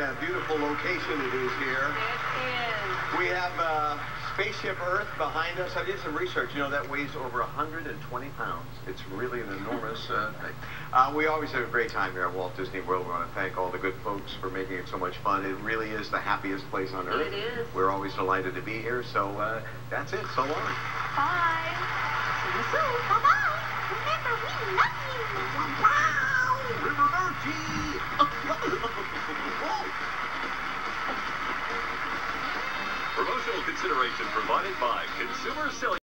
a beautiful location it is here. It is. We have uh, Spaceship Earth behind us. I did some research. You know, that weighs over 120 pounds. It's really an enormous uh, thing. Uh, we always have a great time here at Walt Disney World. We want to thank all the good folks for making it so much fun. It really is the happiest place on earth. It is. We're always delighted to be here. So uh, that's it. So long. Bye. See you soon. Bye-bye. Remember, we love you. Wow. River Archie! Consideration provided by Consumer Cellular.